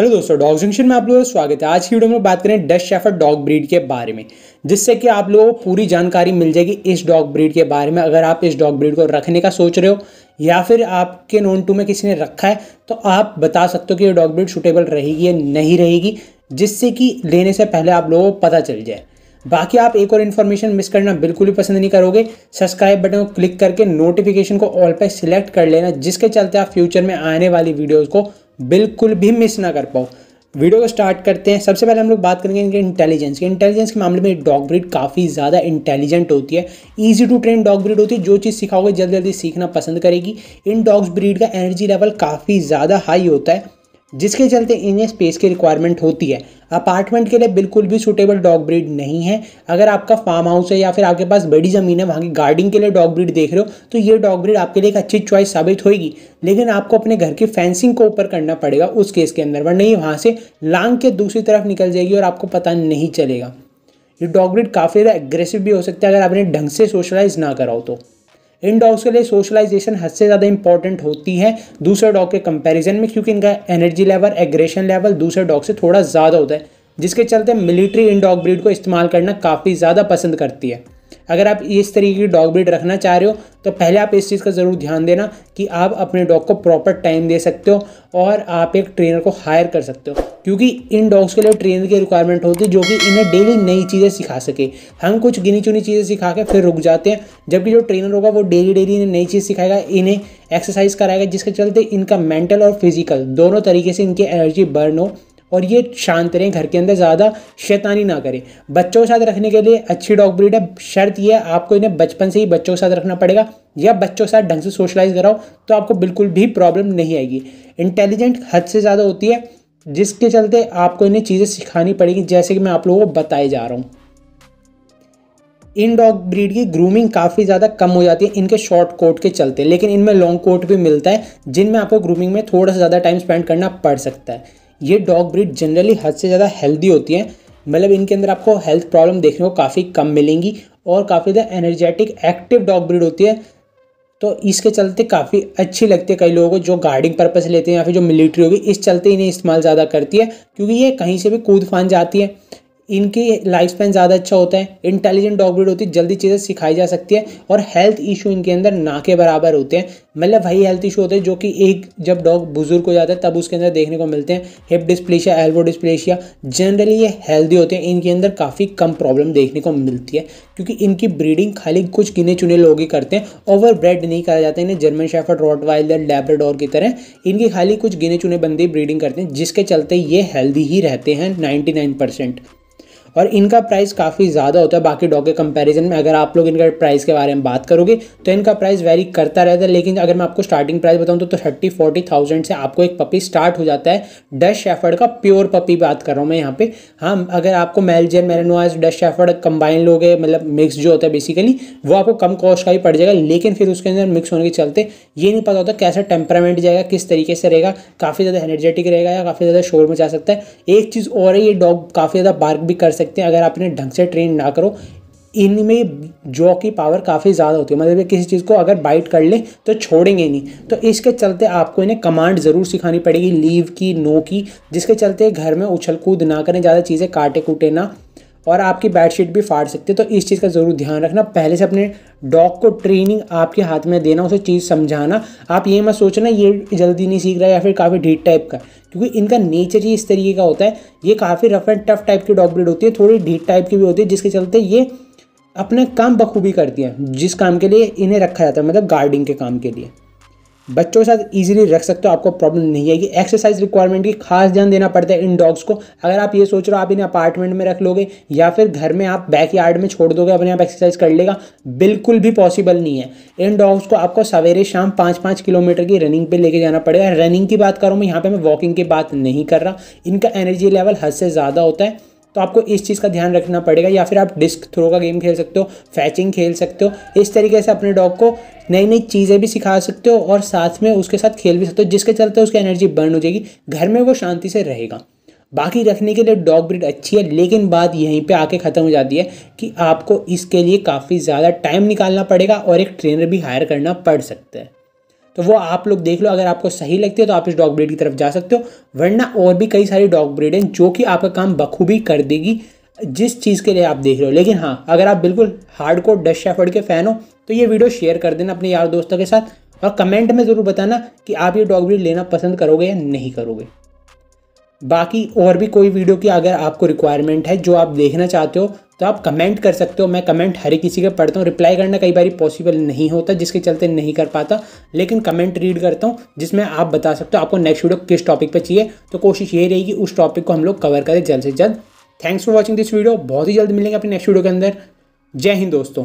Hello दोस्तों, dog junction में आप लोगों का स्वागत है। आज की वीडियो में बात करें डस्ट शेफर्ड डॉग ब्रीड के बारे में, जिससे कि आप लोगों को पूरी जानकारी मिल जाएगी इस डॉग ब्रीड के बारे में। अगर आप इस डॉग ब्रीड को रखने का सोच रहे हो, या फिर आपके नोन टू में किसी ने रखा है तो आप बता सकते हो कि ये डॉग ब्रीड सुटेबल रहेगी या नहीं रहेगी, जिससे कि लेने से पहले आप लोगों को पता चल जाए। बाकी आप एक और इन्फॉर्मेशन मिस करना बिल्कुल भी पसंद नहीं करोगे सब्सक्राइब बटन को क्लिक करके नोटिफिकेशन को ऑल पे सिलेक्ट कर लेना, जिसके चलते आप फ्यूचर में आने वाली वीडियोस को बिल्कुल भी मिस ना कर पाओ। वीडियो को स्टार्ट करते हैं। सबसे पहले हम लोग बात करेंगे इनके इंटेलिजेंस के। इंटेलिजेंस के मामले में डॉग ब्रीड काफ़ी ज़्यादा इंटेलिजेंट होती है। Easy to train dog breed होती है। जो चीज़ सिखाओगे जल्दी जल्दी सीखना पसंद करेगी। इन डॉग्स ब्रीड का एनर्जी लेवल काफ़ी ज़्यादा हाई होता है। जिसके चलते इन्हें स्पेस की रिक्वायरमेंट होती है। अपार्टमेंट के लिए बिल्कुल भी सूटेबल डॉग ब्रीड नहीं है। अगर आपका फार्म हाउस है या फिर आपके पास बड़ी ज़मीन है, वहाँ की गार्डिंग के लिए डॉग ब्रीड देख रहे हो तो ये डॉग ब्रीड आपके लिए एक अच्छी चॉइस साबित होगी लेकिन आपको अपने घर की फेंसिंग को ऊपर करना पड़ेगा उस केस के अंदर, वरना ये वहाँ से लांग के दूसरी तरफ़ निकल जाएगी और आपको पता नहीं चलेगा। ये डॉग ब्रीड काफ़ी ज़्यादा एग्रेसिव भी हो सकता है अगर आपने ढंग से सोशलाइज ना कराओ तो। इन डॉग्स के लिए सोशलाइजेशन हद से ज़्यादा इंपॉर्टेंट होती है। दूसरे डॉग के कंपैरिजन में, क्योंकि इनका एनर्जी लेवल एग्रेशन लेवल दूसरे डॉग से थोड़ा ज़्यादा होता है, जिसके चलते मिलिट्री इन डॉग ब्रीड को इस्तेमाल करना काफ़ी ज़्यादा पसंद करती है। अगर आप इस तरीके की डॉग ब्रीड रखना चाह रहे हो तो पहले आप इस चीज़ का ज़रूर ध्यान देना कि आप अपने डॉग को प्रॉपर टाइम दे सकते हो और आप एक ट्रेनर को हायर कर सकते हो। क्योंकि इन डॉग्स के लिए ट्रेनर की रिक्वायरमेंट होती है जो कि इन्हें डेली नई चीज़ें सिखा सके। हम कुछ गिनी चुनी चीज़ें सिखा के फिर रुक जाते हैं, जबकि जो ट्रेनर होगा वो डेली डेली इन्हें नई चीज़ सिखाएगा, इन्हें एक्सरसाइज कराएगा, जिसके चलते इनका मेंटल और फ़िज़िकल दोनों तरीके से इनकी एनर्जी बर्न हो और ये शांत रहें, घर के अंदर ज़्यादा शैतानी ना करें। बच्चों के साथ रखने के लिए अच्छी डॉग ब्रीड है। शर्त यह है, आपको इन्हें बचपन से ही बच्चों के साथ रखना पड़ेगा। या बच्चों के साथ ढंग से सोशलाइज कराओ तो आपको बिल्कुल भी प्रॉब्लम नहीं आएगी। इंटेलिजेंट हद से ज़्यादा होती है जिसके चलते आपको इन्हें चीज़ें सिखानी पड़ेगी, जैसे कि मैं आप लोगों को बताए जा रहा हूँ। इन डॉग ब्रीड की ग्रूमिंग काफ़ी ज़्यादा कम हो जाती है इनके शॉर्ट कोट के चलते, लेकिन इनमें लॉन्ग कोट भी मिलता है, जिनमें आपको ग्रूमिंग में थोड़ा सा ज़्यादा टाइम स्पेंड करना पड़ सकता है। ये डॉग ब्रीड जनरली हद से ज़्यादा हेल्दी होती है मतलब इनके अंदर आपको हेल्थ प्रॉब्लम देखने को काफ़ी कम मिलेंगी और काफ़ी ज़्यादा एनर्जेटिक एक्टिव डॉग ब्रीड होती है। तो इसके चलते काफ़ी अच्छी लगती है कई लोगों को जो गार्डिंग पर्पस लेते हैं या फिर जो मिलिट्री होगी, इस चलते इन्हें इस्तेमाल ज़्यादा करती है, क्योंकि ये कहीं से भी कूद फान जाती है। इनकी लाइफ स्पैन ज़्यादा अच्छा होता है इंटेलिजेंट डॉग ब्रीड होती है, जल्दी चीज़ें सिखाई जा सकती है और हेल्थ इशू इनके अंदर ना के बराबर होते हैं। मतलब वही हेल्थ इशू होते हैं जो कि एक जब डॉग बुज़ुर्ग हो जाता है, तब उसके अंदर देखने को मिलते हैं। Hip dysplasia elbow dysplasia generally ये हेल्दी होते हैं, इनके अंदर काफ़ी कम प्रॉब्लम देखने को मिलती है, क्योंकि इनकी ब्रीडिंग खाली कुछ गिने चुने लोग ही करते हैं ओवर ब्रेड नहीं करा जाता, इन्हें German shepherd Rottweiler Labrador की तरह, इनकी खाली कुछ गिने चुने बंदे ब्रीडिंग करते हैं, जिसके चलते ये हेल्दी ही रहते हैं नाइन्टी नाइन परसेंट और इनका प्राइस काफ़ी ज़्यादा होता है। बाकी डॉग के कंपैरिजन में अगर आप लोग इनका प्राइस के बारे में बात करोगे तो इनका प्राइस वेरी करता रहता है। लेकिन अगर मैं आपको स्टार्टिंग प्राइस बताऊँ तो थर्टी फोर्टी थाउज़ेंड से आपको एक पपी स्टार्ट हो जाता है। डश शेफर्ड का प्योर पपी बात कर रहा हूँ मैं यहाँ पे। हाँ अगर आपको मेलजेन मेरेनोज डश शेफर्ड कंबाइन लोगे मतलब मिक्स जो होता है बेसिकली वो आपको कम कॉस्ट का ही पड़ जाएगा। लेकिन फिर उसके अंदर मिक्स होने के चलते ये नहीं पता होता कैसा टेम्परामेंट जाएगा, किस तरीके से रहेगा। काफ़ी ज़्यादा एनर्जेटिक रहेगा या काफ़ी ज़्यादा शोर मचा सकता है। एक चीज़ और है, ये डॉग काफ़ी ज़्यादा बार्क भी कर सकते हैं, अगर आप इन्हें ढंग से ट्रेन ना करो। इनमें जॉ की पावर काफ़ी ज़्यादा होती है। मतलब किसी चीज़ को अगर बाइट कर ले तो छोड़ेंगे नहीं। तो इसके चलते आपको इन्हें कमांड ज़रूर सिखानी पड़ेगी लीव की नो की। जिसके चलते घर में उछल कूद ना करें, ज़्यादा चीज़ें काटे कूटे ना, और आपकी बेडशीट भी फाड़ सकती है। तो इस चीज़ का ज़रूर ध्यान रखना। पहले से अपने डॉग को ट्रेनिंग आपके हाथ में देना, उसे चीज़ समझाना। आप ये मत सोचना, ये जल्दी नहीं सीख रहा है या फिर काफ़ी ढीट टाइप का। क्योंकि इनका नेचर ही इस तरीके का होता है। ये काफ़ी रफ एंड टफ टाइप की डॉग ब्रीड होती है, थोड़ी ढीट टाइप की भी होती है, जिसके चलते ये अपना काम बखूबी करती हैं, जिस काम के लिए इन्हें रखा जाता है मतलब गार्डिंग के काम के लिए। बच्चों के साथ इजीली रख सकते हो, आपको प्रॉब्लम नहीं आएगी। एक्सरसाइज रिक्वायरमेंट की खास ध्यान देना पड़ता है इन डॉग्स को। अगर आप ये सोच रहे हो, आप इन्हें अपार्टमेंट में रख लोगे, या फिर घर में आप बैक यार्ड में छोड़ दोगे, अपने आप एक्सरसाइज कर लेगा, बिल्कुल भी पॉसिबल नहीं है। इन डॉग्स को आपको सवेरे शाम पाँच पाँच किलोमीटर की रनिंग पे लेके जाना पड़ेगा। रनिंग की बात करूँ मैं, यहाँ पे मैं वॉकिंग की बात नहीं कर रहा। इनका एनर्जी लेवल हद से ज़्यादा होता है। तो आपको इस चीज़ का ध्यान रखना पड़ेगा या फिर आप डिस्क थ्रो का गेम खेल सकते हो, फैचिंग खेल सकते हो, इस तरीके से अपने डॉग को नई नई चीज़ें भी सिखा सकते हो और साथ में उसके साथ खेल भी सकते हो, जिसके चलते उसकी एनर्जी बर्न हो जाएगी, घर में वो शांति से रहेगा। बाकी रखने के लिए डॉग ब्रीड अच्छी है, लेकिन बात यहीं पे आके ख़त्म हो जाती है कि आपको इसके लिए काफ़ी ज़्यादा टाइम निकालना पड़ेगा और एक ट्रेनर भी हायर करना पड़ सकता है। तो वो आप लोग देख लो, अगर आपको सही लगती है तो आप इस डॉग ब्रीड की तरफ़ जा सकते हो, वरना और भी कई सारी डॉग ब्रीड हैं जो कि आपका काम बखूबी कर देगी जिस चीज़ के लिए आप देख रहे हो। लेकिन हाँ अगर आप बिल्कुल हार्ड कोर डस्ट शेफर्ड के फ़ैन हो तो ये वीडियो शेयर कर देना अपने यार दोस्तों के साथ और कमेंट में ज़रूर बताना कि आप ये डॉग ब्रीड लेना पसंद करोगे या नहीं करोगे। बाकी और भी कोई वीडियो की अगर आपको रिक्वायरमेंट है, जो आप देखना चाहते हो तो आप कमेंट कर सकते हो। मैं कमेंट हर किसी के पढ़ता हूँ। रिप्लाई करना कई बार पॉसिबल नहीं होता, जिसके चलते नहीं कर पाता। लेकिन कमेंट रीड करता हूँ, जिसमें आप बता सकते हो आपको नेक्स्ट वीडियो किस टॉपिक पर चाहिए। तो कोशिश ये रहेगी उस टॉपिक को हम लोग कवर करें जल्द से जल्द। Thanks for watching this video बहुत ही जल्द मिलेंगे अपने नेक्स्ट वीडियो के अंदर। जय हिंद दोस्तों।